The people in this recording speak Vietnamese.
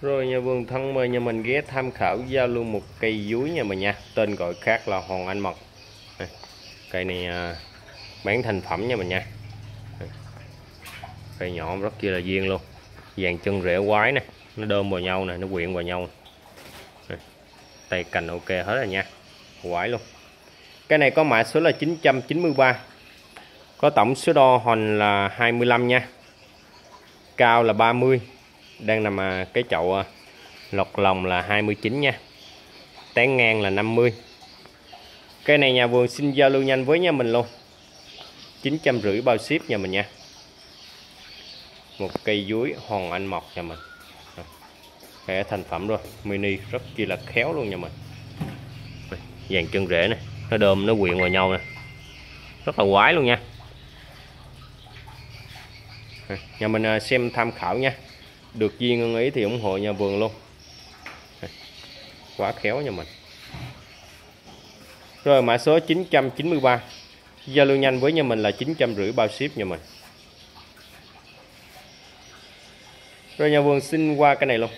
Rồi nhà vườn thân mời nhà mình ghé tham khảo giao lưu một cây dúi nhà mình nha. Tên gọi khác là Hoàng Anh Mật Cây này à, bán thành phẩm nha mình nha. Cây nhỏ rất kia là duyên luôn. Dàn chân rễ quái nè Nó đơm vào nhau nè, nó quyện vào nhau Tay cành ok hết rồi nha. Quái luôn. Cái này có mã số là 993 Có tổng số đo hoành là 25 nha. Cao là 30 đang nằm à, cái chậu à, lọt lọc lòng là 29 nha. Tán ngang là 50 Cái này nhà vườn xin giao lưu nhanh với nhà mình luôn. 950 bao ship nhà mình nha. Một cây dúi hòn anh mọc nhà mình. Cái thành phẩm rồi. Mini, rất chi là khéo luôn nhà mình. Dàn chân rễ này. Nó đơm, nó quyện vào nhau nè. Rất là quái luôn nha. Nhà mình à, xem tham khảo nha được duyên ưng ý thì ủng hộ nhà vườn luôn. Quá khéo nhà mình. Rồi, mã số 993 giao lưu nhanh với nhà mình là 950 bao ship nhà mình. Rồi, nhà vườn xin qua cái này luôn.